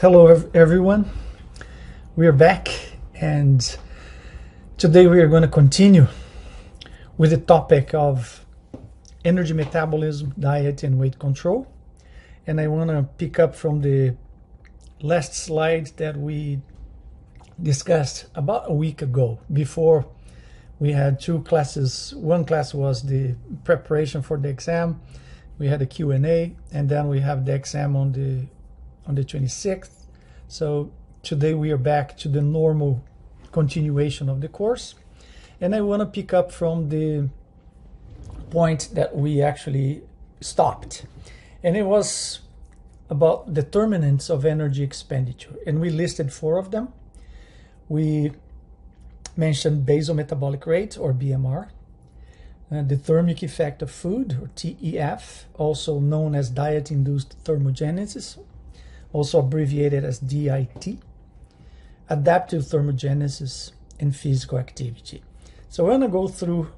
Hello, everyone. We are back, and today we are going to continue with the topic of energy metabolism, diet, and weight control. And I want to pick up from the last slide that we discussed about a week ago before we had two classes one class was the preparation for the exam we had a q&a and then we have the exam on the on the 26th so today we are back to the normal continuation of the course. And i want to pick up from the point that we actually stopped. And it was about determinants of energy expenditure. And we listed four of them. We mentioned basal metabolic rate or BMR, uh, the thermic effect of food or TEF, also known as diet induced thermogenesis, also abbreviated as DIT, adaptive thermogenesis, and physical activity. So we're going to go through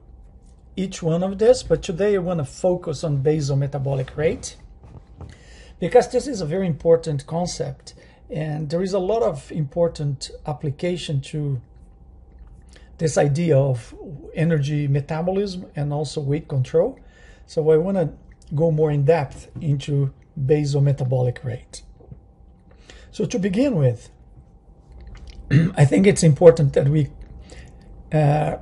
each one of this, but today I want to focus on basal metabolic rate because this is a very important concept and there is a lot of important application to this idea of energy metabolism and also weight control. So I want to go more in depth into basal metabolic rate. So to begin with, I think it's important that we uh,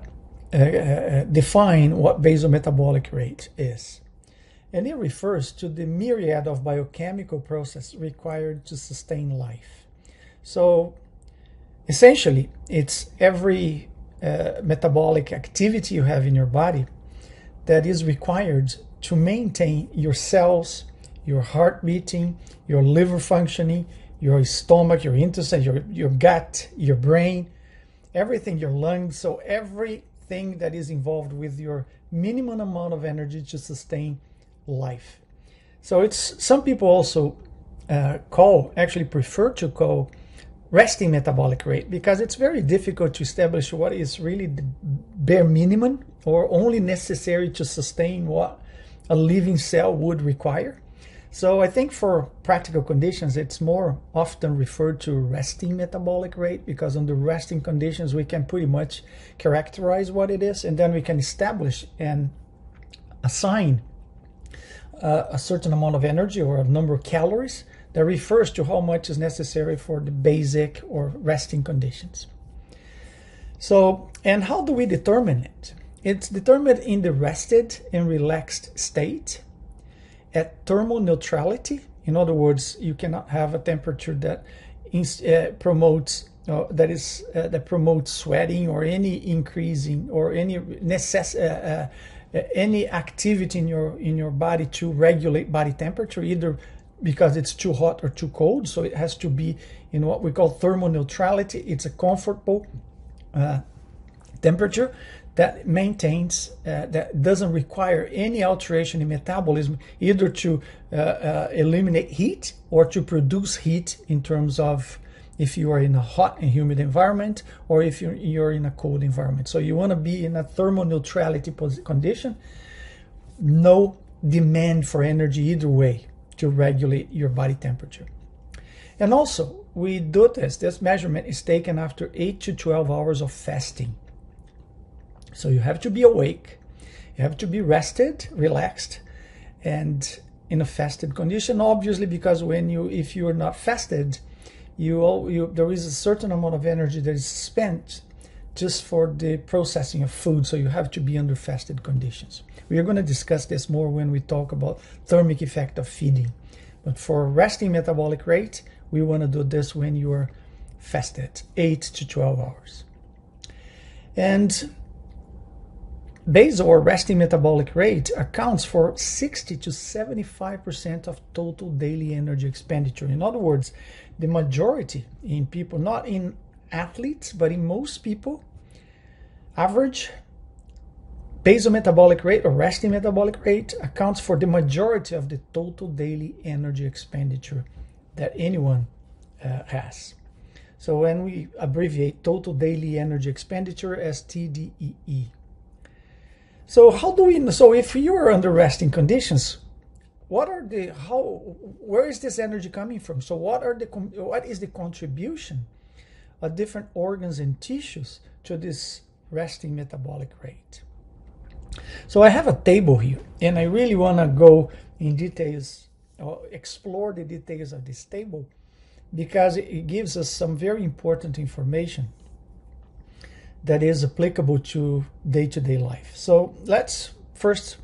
uh, uh, define what basal metabolic rate is and it refers to the myriad of biochemical processes required to sustain life. So essentially, it's every uh, metabolic activity you have in your body that is required to maintain your cells, your heart beating, your liver functioning, your stomach, your intestine, your, your gut, your brain, everything, your lungs. So everything that is involved with your minimum amount of energy to sustain life. So it's some people also uh, call, actually prefer to call resting metabolic rate because it's very difficult to establish what is really the bare minimum or only necessary to sustain what a living cell would require. So I think for practical conditions, it's more often referred to resting metabolic rate because under resting conditions, we can pretty much characterize what it is and then we can establish and assign uh, a certain amount of energy or a number of calories that refers to how much is necessary for the basic or resting conditions. So, and how do we determine it? It's determined in the rested and relaxed state at thermal neutrality. In other words, you cannot have a temperature that uh, promotes uh, that is uh, that promotes sweating or any increasing or any necess- uh, uh, any activity in your in your body to regulate body temperature, either because it's too hot or too cold. So it has to be in what we call thermal neutrality. It's a comfortable uh, temperature that maintains uh, that doesn't require any alteration in metabolism either to uh, uh, eliminate heat or to produce heat in terms of if you are in a hot and humid environment or if you're, you're in a cold environment. So you want to be in a thermal neutrality condition. No demand for energy either way to regulate your body temperature. And also, we do this, this measurement is taken after 8 to 12 hours of fasting. So you have to be awake, you have to be rested, relaxed, and in a fasted condition, obviously, because when you, if you're not fasted, you, you there is a certain amount of energy that is spent just for the processing of food so you have to be under fasted conditions. We are going to discuss this more when we talk about thermic effect of feeding. But for resting metabolic rate we want to do this when you are fasted 8 to 12 hours. And basal or resting metabolic rate accounts for 60 to 75% of total daily energy expenditure. In other words, the majority in people, not in athletes, but in most people, average basal metabolic rate or resting metabolic rate accounts for the majority of the total daily energy expenditure that anyone uh, has. So when we abbreviate total daily energy expenditure as TDEE. So how do we so if you are under resting conditions, what are the how where is this energy coming from? So what are the what is the contribution of different organs and tissues to this resting metabolic rate? So I have a table here, and I really want to go in details or explore the details of this table because it gives us some very important information that is applicable to day-to-day life. So let's first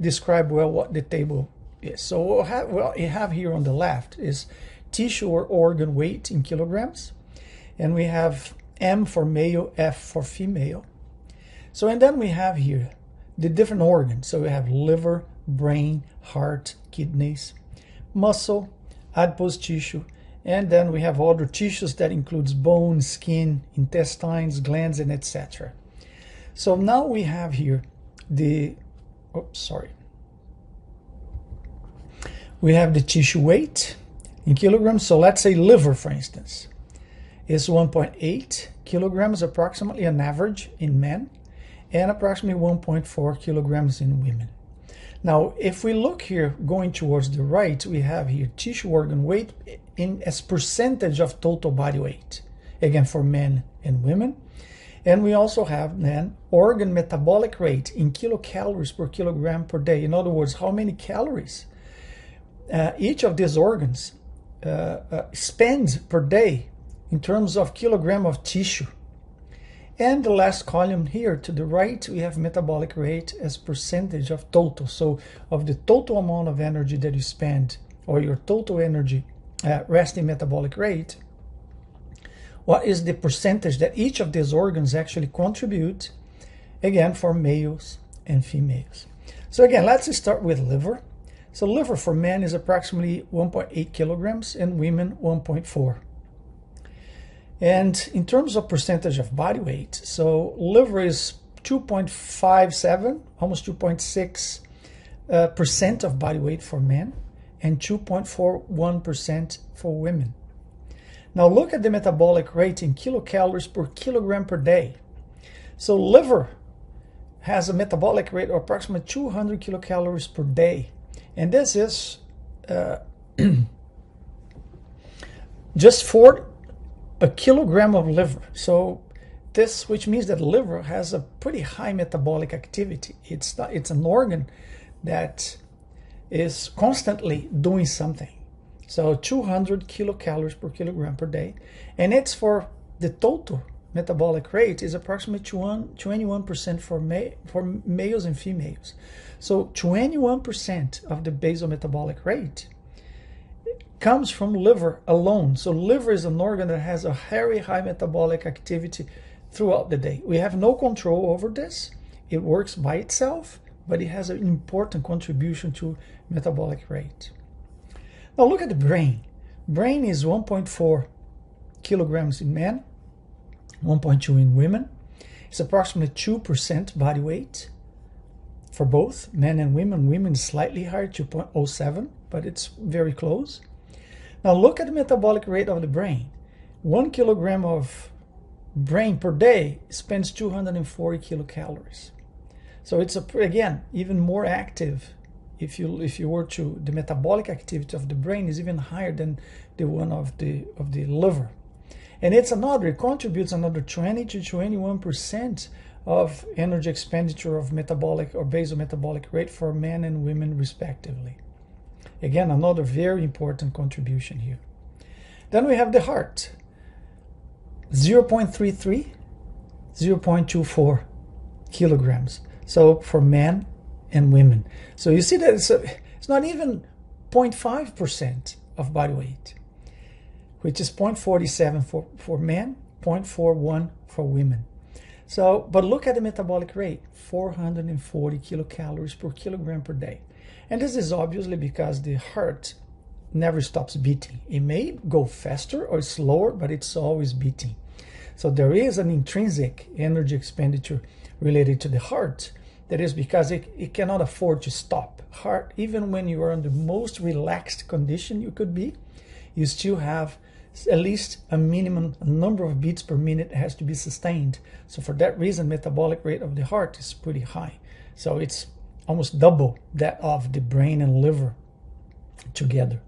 describe well what the table is. So we'll have, what you have here on the left is tissue or organ weight in kilograms, and we have M for male, F for female. So and then we have here the different organs. So we have liver, brain, heart, kidneys, muscle, adipose tissue, and then we have other tissues that includes bone, skin, intestines, glands, and etc. So now we have here the, oops, sorry. We have the tissue weight in kilograms. So let's say liver, for instance, is 1.8 kilograms approximately on average in men and approximately 1.4 kilograms in women. Now, if we look here, going towards the right, we have here tissue organ weight in as percentage of total body weight, again for men and women. And we also have then organ metabolic rate in kilocalories per kilogram per day. In other words, how many calories uh, each of these organs uh, uh, spends per day in terms of kilogram of tissue. And the last column here to the right, we have metabolic rate as percentage of total. So of the total amount of energy that you spend or your total energy uh, resting metabolic rate, what is the percentage that each of these organs actually contribute, again, for males and females. So again, let's start with liver. So liver for men is approximately 1.8 kilograms and women 1.4. And in terms of percentage of body weight, so liver is 2.57, almost 2.6 uh, percent of body weight for men and 2.41% for women. Now look at the metabolic rate in kilocalories per kilogram per day. So liver has a metabolic rate of approximately 200 kilocalories per day. And this is uh, just for a kilogram of liver. So this, which means that liver has a pretty high metabolic activity. It's not, it's an organ that is constantly doing something. So 200 kilocalories per kilogram per day, and it's for the total metabolic rate is approximately 21% for, ma- for males and females. So 21% of the basal metabolic rate comes from liver alone. So liver is an organ that has a very high metabolic activity throughout the day. We have no control over this. It works by itself, but it has an important contribution to metabolic rate. Now look at the brain. Brain is 1.4 kilograms in men, 1.2 in women. It's approximately 2% body weight for both men and women. Women slightly higher, 2.07, but it's very close. Now look at the metabolic rate of the brain. One kilogram of brain per day spends 240 kilocalories. So it's a, again even more active. If you if you were to the metabolic activity of the brain is even higher than the one of the of the liver, and it's another it contributes another 20 to 21 percent of energy expenditure of metabolic or basal metabolic rate for men and women respectively. Again, another very important contribution here. Then we have the heart 0.33, 0.24 kilograms. So for men and women. So you see that it's, a, it's not even 0.5% of body weight, which is 0.47 for, for men, 0.41 for women. So, but look at the metabolic rate 440 kilocalories per kilogram per day. And this is obviously because the heart never stops beating. It may go faster or slower, but it's always beating. So there is an intrinsic energy expenditure related to the heart. That is because it, it cannot afford to stop. Heart, even when you are in the most relaxed condition you could be, you still have at least a minimum number of beats per minute has to be sustained. So for that reason, metabolic rate of the heart is pretty high. So it's almost double that of the brain and liver together,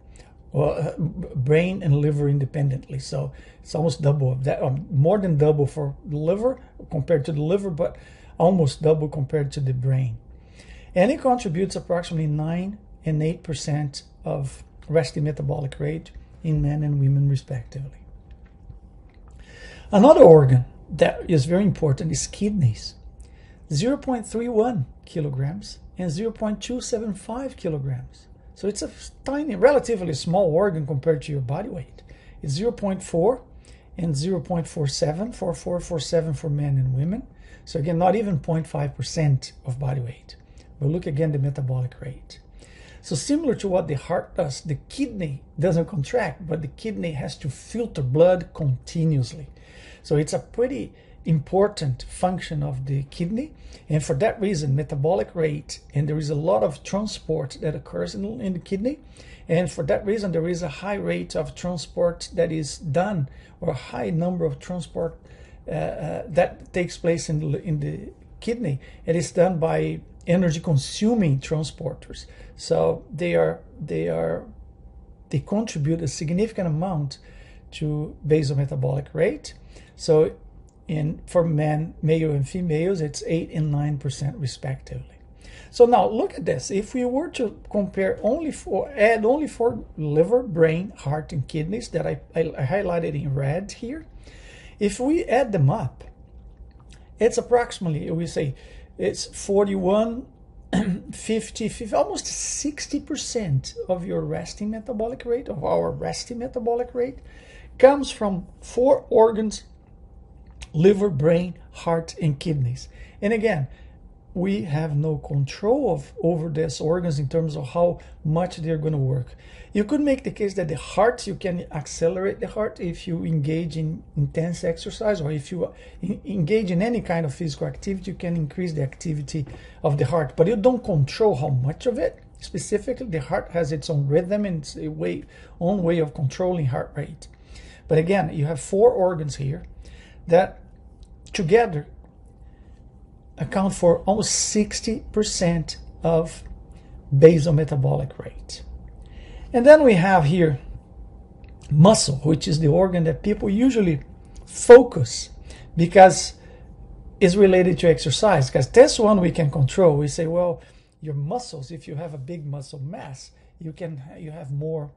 or uh, brain and liver independently. So it's almost double of that, um, more than double for the liver compared to the liver, but almost double compared to the brain. And it contributes approximately 9 and 8% of resting metabolic rate in men and women, respectively. Another organ that is very important is kidneys 0.31 kilograms and 0.275 kilograms. So it's a tiny, relatively small organ compared to your body weight. It's 0.4 and 0.47, 4447 for men and women. So again, not even 0.5% of body weight. But look again the metabolic rate. So similar to what the heart does, the kidney doesn't contract, but the kidney has to filter blood continuously. So it's a pretty important function of the kidney. And for that reason, metabolic rate, and there is a lot of transport that occurs in, in the kidney. And for that reason, there is a high rate of transport that is done, or a high number of transport uh, uh, that takes place in the, in the kidney. It is done by energy consuming transporters. So they are they are they contribute a significant amount to basal metabolic rate. So in for men, male and females, it's 8 and 9% respectively. So now look at this. If we were to compare only for add only for liver, brain, heart, and kidneys that I, I, I highlighted in red here, if we add them up, it's approximately we say it's 41 50, 50, almost 60% of your resting metabolic rate, of our resting metabolic rate, comes from four organs liver, brain, heart, and kidneys. And again, we have no control of over these organs in terms of how much they're going to work. You could make the case that the heart, you can accelerate the heart if you engage in intense exercise or if you engage in any kind of physical activity, you can increase the activity of the heart, but you don't control how much of it. Specifically, the heart has its own rhythm and its way, own way of controlling heart rate. But again, you have four organs here that together account for almost 60% of basal metabolic rate. And then we have here muscle, which is the organ that people usually focus because it's related to exercise. Because this one we can control. We say, well, your muscles, if you have a big muscle mass, you can you have more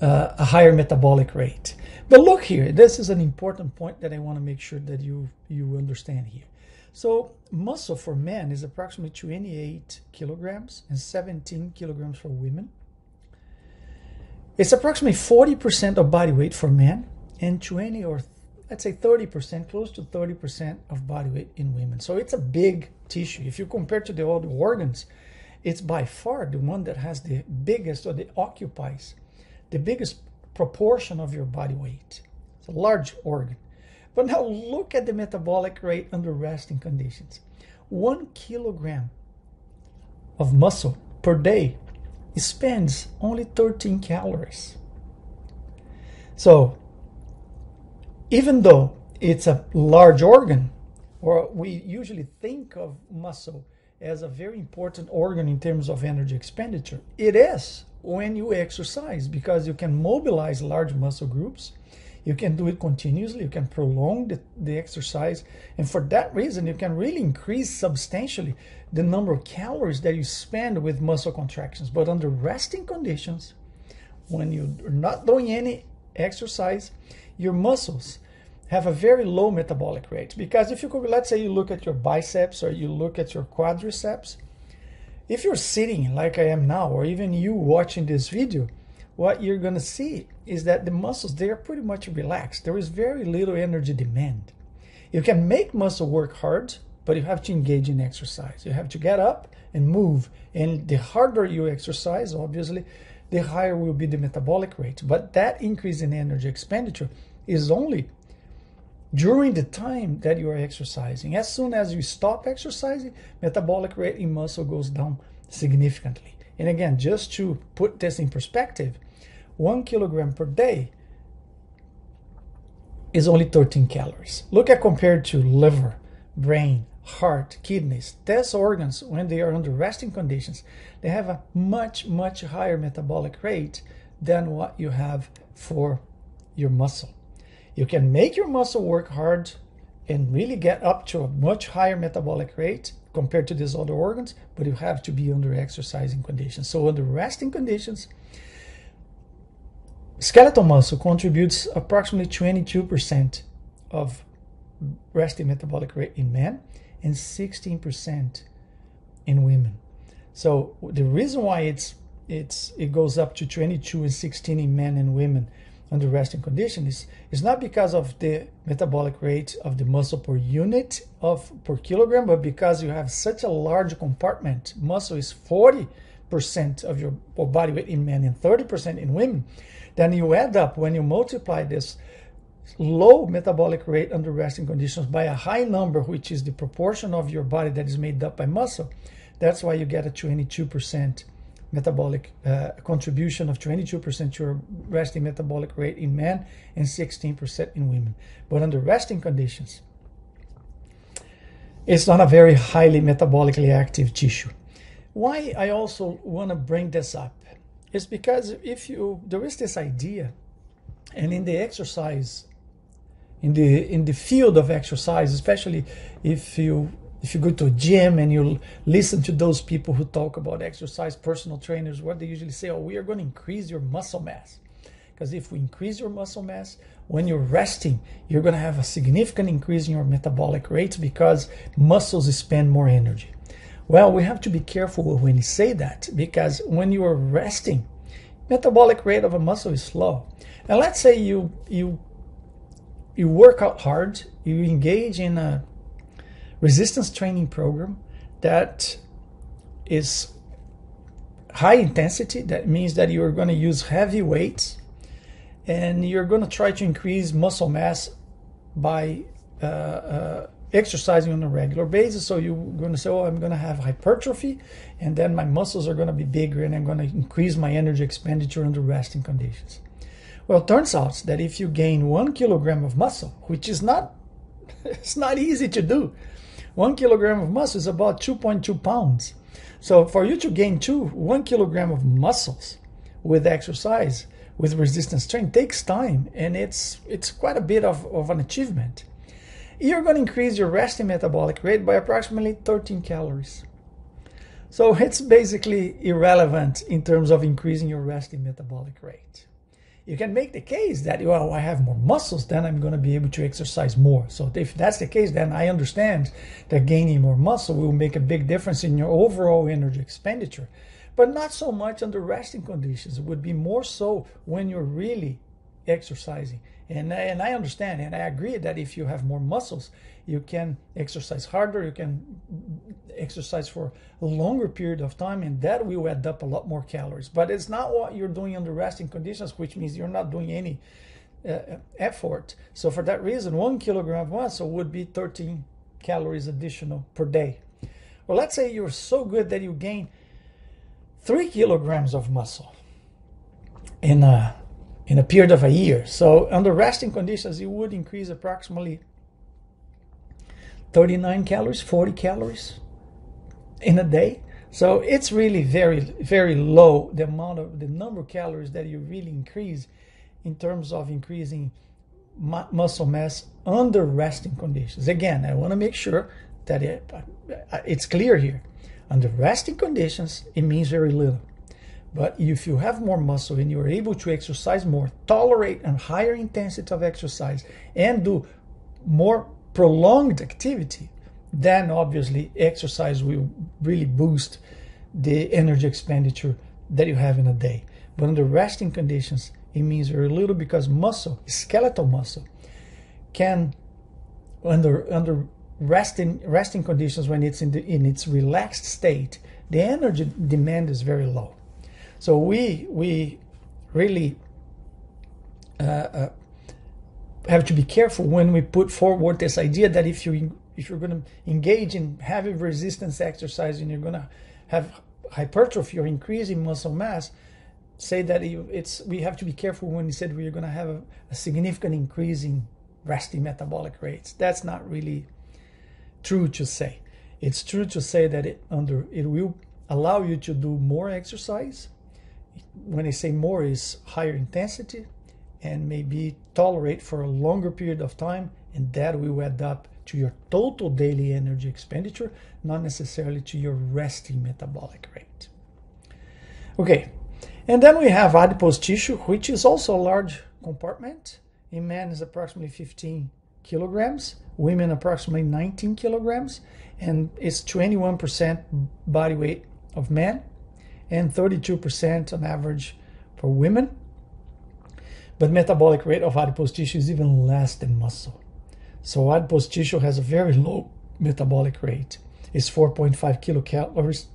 uh, a higher metabolic rate. But look here, this is an important point that I want to make sure that you you understand here. So muscle for men is approximately 28 kilograms and 17 kilograms for women. It's approximately 40% of body weight for men and 20 or let's say 30%, close to 30% of body weight in women. So it's a big tissue. If you compare to the other organs, it's by far the one that has the biggest or that occupies the biggest proportion of your body weight. It's a large organ. But now look at the metabolic rate under resting conditions. One kilogram of muscle per day spends only 13 calories. So, even though it's a large organ, or we usually think of muscle as a very important organ in terms of energy expenditure, it is when you exercise because you can mobilize large muscle groups. You can do it continuously. You can prolong the, the exercise. And for that reason you can really increase substantially the number of calories that you spend with muscle contractions. But under resting conditions when you're not doing any exercise your muscles have a very low metabolic rate. Because if you could let's say you look at your biceps or you look at your quadriceps if you're sitting like I am now, or even you watching this video, what you're to see is that the muscles, they are pretty much relaxed. There is very little energy demand. You can make muscle work hard, but you have to engage in exercise. You have to get up and move. And the harder you exercise, obviously, the higher will be the metabolic rate. But that increase in energy expenditure is only during the time that you are exercising. As soon as you stop exercising, metabolic rate in muscle goes down significantly. And again, just to put this in perspective, one kilogram per day is only 13 calories. Look at compared to liver, brain, heart, kidneys, test organs, when they are under resting conditions, they have a much, much higher metabolic rate than what you have for your muscle. You can make your muscle work hard and really get up to a much higher metabolic rate compared to these other organs, but you have to be under exercising conditions. So, under resting conditions, skeletal muscle contributes approximately 22% of resting metabolic rate in men and 16% in women. So the reason why it's it's it goes up to 22 and 16 in men and women under resting condition is, is not because of the metabolic rate of the muscle per unit of per kilogram, but because you have such a large compartment. Muscle is 40% of your body weight in men and 30% in women. Then you add up when you multiply this low metabolic rate under resting conditions by a high number, which is the proportion of your body that is made up by muscle. That's why you get a 22% metabolic uh, contribution of 22% to your resting metabolic rate in men and 16% in women. But under resting conditions, it's not a very highly metabolically active tissue. Why I also want to bring this up is because if you there is this idea, and in the exercise, in the in the field of exercise, especially if you if you go to a gym and you listen to those people who talk about exercise, personal trainers, what they usually say, oh, we are going to increase your muscle mass. Because if we increase your muscle mass, when you're resting, you're going to have a significant increase in your metabolic rates because muscles spend more energy. Well, we have to be careful when we say that because when you are resting, metabolic rate of a muscle is slow. And let's say you you you work out hard, you engage in a resistance training program that is high intensity. That means that you're going to use heavy weights and you're going to try to increase muscle mass by uh, uh, exercising on a regular basis. So you're going to say, oh, I'm going to have hypertrophy, and then my muscles are going to be bigger, and I'm going to increase my energy expenditure under resting conditions. Well, turns out that if you gain one kilogram of muscle, which is not, it's not easy to do, one kilogram of muscle is about 2.2 pounds. So for you to gain two, one kilogram of muscles with exercise, with resistance training, takes time, and it's it's quite a bit of, of an achievement. You're going to increase your resting metabolic rate by approximately 13 calories. So it's basically irrelevant in terms of increasing your resting metabolic rate you can make the case that well i have more muscles then i'm going to be able to exercise more. So if that's the case then i understand that gaining more muscle will make a big difference in your overall energy expenditure. But not so much under resting conditions. It would be more so when you're really exercising. And, and i understand and i agree that if you have more muscles you can exercise harder you can exercise for a longer period of time and that will add up a lot more calories. But it's not what you're doing under resting conditions which means you're not doing any uh, effort. So for that reason one kilogram of muscle would be 13 calories additional per day. Well let's say you're so good that you gain three kilograms of muscle in a in a period of a year. So under resting conditions you would increase approximately 39 calories, 40 calories in a day. So it's really very, very low the amount of the number of calories that you really increase in terms of increasing mu- muscle mass under resting conditions. Again, I want to make sure that it, uh, it's clear here. Under resting conditions, it means very little. But if you have more muscle and you're able to exercise more, tolerate a higher intensity of exercise, and do more prolonged activity, then obviously exercise will really boost the energy expenditure that you have in a day. But under resting conditions, it means very little because muscle, skeletal muscle, can under under resting resting conditions when it's in the in its relaxed state, the energy demand is very low. So we we really uh, uh, have to be careful when we put forward this idea that if you if you're going to engage in heavy resistance exercise and you're going to have hypertrophy or increasing muscle mass, say that it's we have to be careful when we said we're going to have a, a significant increase in resting metabolic rates. That's not really true to say. It's true to say that it under it will allow you to do more exercise. When I say more is higher intensity and maybe tolerate for a longer period of time and that will add up to your total daily energy expenditure, not necessarily to your resting metabolic rate. Okay, and then we have adipose tissue, which is also a large compartment. In men is approximately 15 kilograms, women approximately 19 kilograms, and it's 21% body weight of men and 32% on average for women. But metabolic rate of adipose tissue is even less than muscle. So adipose tissue has a very low metabolic rate. It's 4.5 kilocalories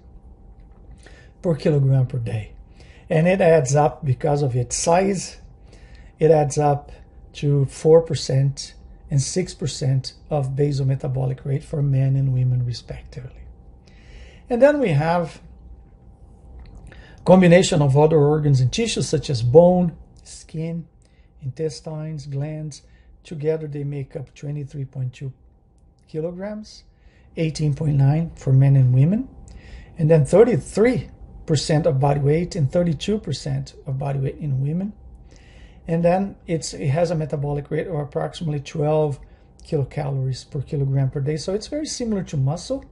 per kilogram per day. And it adds up because of its size, it adds up to 4% and 6% of basal metabolic rate for men and women respectively. And then we have combination of other organs and tissues such as bone, skin, intestines, glands, Together they make up 23.2 kilograms, 18.9 for men and women, and then 33% of body weight and 32% of body weight in women. And then it has a metabolic rate of approximately 12 kilocalories per kilogram per day. So it's very similar to muscle.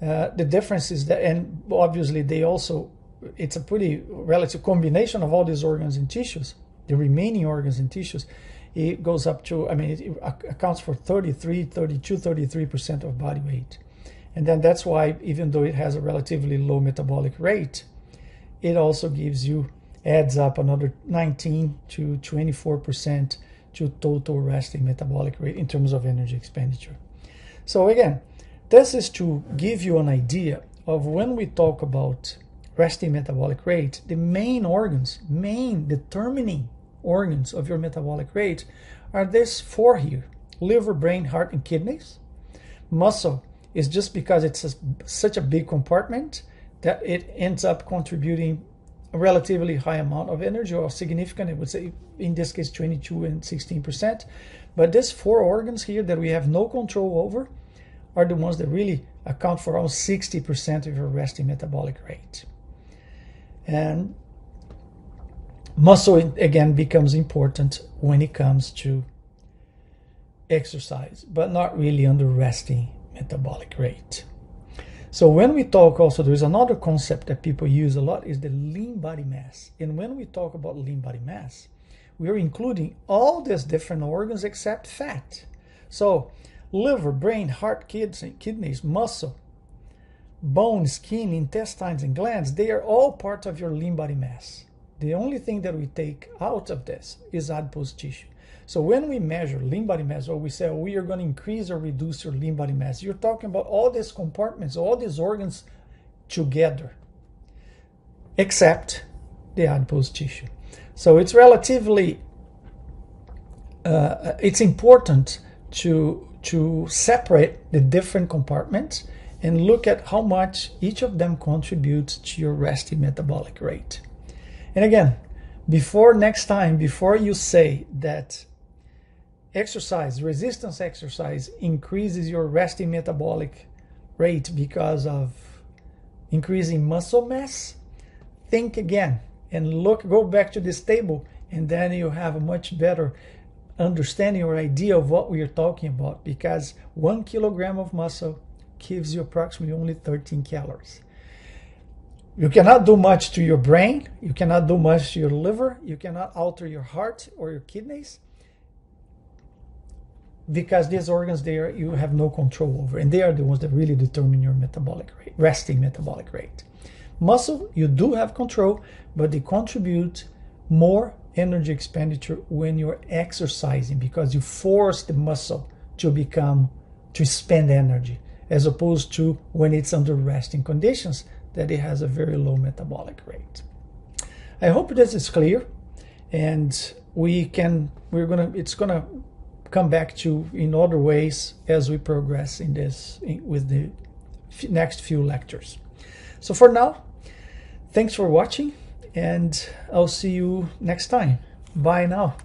Uh, the difference is that, and obviously they also, it's a pretty relative combination of all these organs and tissues, the remaining organs and tissues it goes up to, I mean, it accounts for 33, 32, 33% of body weight. And then that's why, even though it has a relatively low metabolic rate, it also gives you, adds up another 19 to 24% to total resting metabolic rate in terms of energy expenditure. So, again, this is to give you an idea of when we talk about resting metabolic rate, the main organs, main determining organs of your metabolic rate are these four here liver, brain, heart, and kidneys. Muscle is just because it's a, such a big compartment that it ends up contributing a relatively high amount of energy or significant, I would say in this case 22 and 16%. But these four organs here that we have no control over are the ones that really account for almost 60% of your resting metabolic rate. And muscle again becomes important when it comes to exercise, but not really under resting metabolic rate. So when we talk also, there is another concept that people use a lot is the lean body mass. And when we talk about lean body mass, we are including all these different organs except fat. So liver, brain, heart, kidneys, muscle, bone, skin, intestines, and glands, they are all part of your lean body mass. The only thing that we take out of this is adipose tissue. So when we measure lean body mass, or we say oh, we are going to increase or reduce your lean body mass, you're talking about all these compartments, all these organs together, except the adipose tissue. So it's relatively, uh, it's important to to separate the different compartments and look at how much each of them contributes to your resting metabolic rate. And again, before next time, before you say that exercise, resistance exercise increases your resting metabolic rate because of increasing muscle mass, think again and look, go back to this table, and then you have a much better understanding or idea of what we are talking about because one kilogram of muscle gives you approximately only 13 calories. You cannot do much to your brain. You cannot do much to your liver. You cannot alter your heart or your kidneys because these organs there you have no control over and they are the ones that really determine your metabolic rate resting metabolic rate muscle you do have control but they contribute more energy expenditure when you're exercising because you force the muscle to become to spend energy as opposed to when it's under resting conditions that it has a very low metabolic rate. I hope this is clear and we can we're gonna it's gonna come back to in other ways as we progress in this in, with the next few lectures. So for now, thanks for watching and I'll see you next time. Bye now.